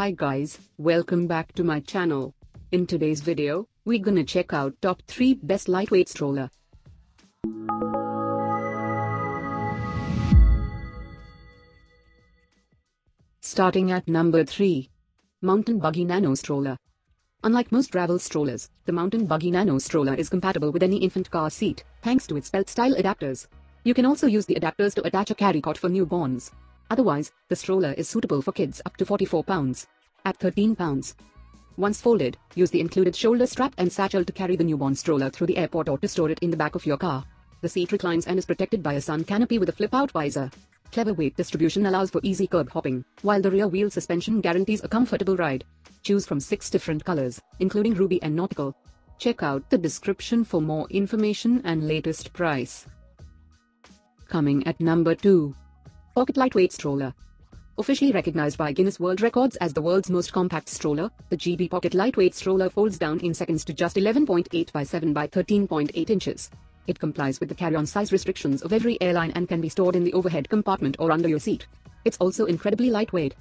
Hi guys, welcome back to my channel. In today's video, we gonna check out top 3 best lightweight stroller. Starting at number 3. Mountain Buggy Nano Stroller. Unlike most travel strollers, the Mountain Buggy Nano Stroller is compatible with any infant car seat, thanks to its belt-style adapters. You can also use the adapters to attach a carry cot for newborns. Otherwise, the stroller is suitable for kids up to 44 pounds. At 13 pounds. Once folded, use the included shoulder strap and satchel to carry the newborn stroller through the airport or to store it in the back of your car. The seat reclines and is protected by a sun canopy with a flip-out visor. Clever weight distribution allows for easy curb hopping, while the rear wheel suspension guarantees a comfortable ride. Choose from 6 different colors, including ruby and nautical. Check out the description for more information and latest price. Coming at number 2. Pockit Lightweight Stroller. Officially recognized by Guinness World Records as the world's most compact stroller, the GB Pockit Lightweight Stroller folds down in seconds to just 11.8 by 7 by 13.8 inches. It complies with the carry-on size restrictions of every airline and can be stored in the overhead compartment or under your seat. It's also incredibly lightweight.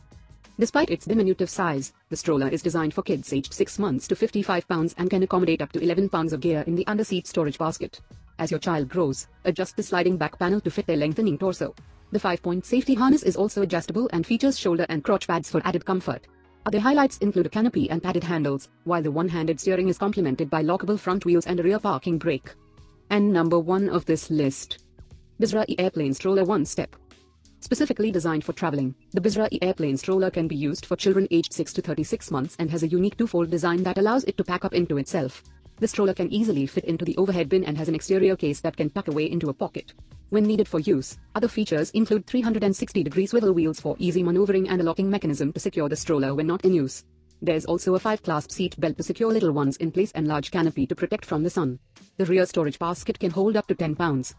Despite its diminutive size, the stroller is designed for kids aged 6 months to 55 pounds and can accommodate up to 11 pounds of gear in the under-seat storage basket. As your child grows, adjust the sliding back panel to fit their lengthening torso. The 5-point safety harness is also adjustable and features shoulder and crotch pads for added comfort. Other highlights include a canopy and padded handles, while the one-handed steering is complemented by lockable front wheels and a rear parking brake. And number 1 of this list. besrey Airplane Stroller One Step. Specifically designed for traveling, the besrey Airplane Stroller can be used for children aged 6 to 36 months and has a unique two-fold design that allows it to pack up into itself. The stroller can easily fit into the overhead bin and has an exterior case that can tuck away into a pocket when needed for use. Other features include 360-degree swivel wheels for easy maneuvering and a locking mechanism to secure the stroller when not in use. There's also a 5-clasp seat belt to secure little ones in place and large canopy to protect from the sun. The rear storage basket can hold up to 10 pounds.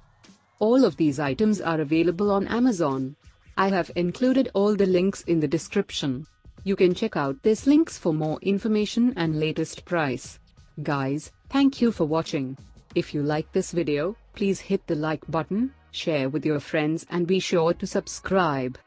All of these items are available on Amazon. I have included all the links in the description. You can check out these links for more information and latest price. Guys, thank you for watching. If you like this video, please hit the like button, share with your friends and be sure to subscribe.